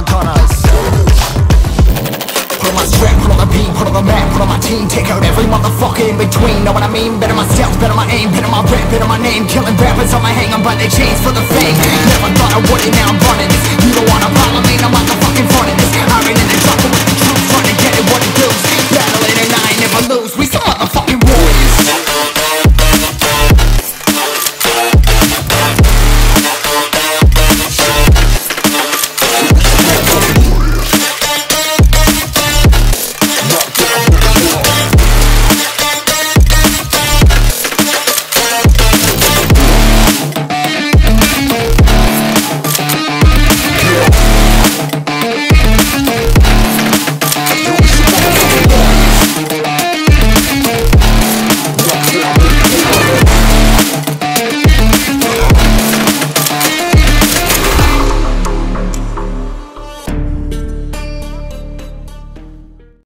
gunners. Put on my strap, put on the beat, put on the map, put on my team. Take out every motherfucker in between, know what I mean? Better myself, better my aim, better my rap, better my name. Killing rappers on my hang, I'm by their chains for the fame. Never thought I would it, now I'm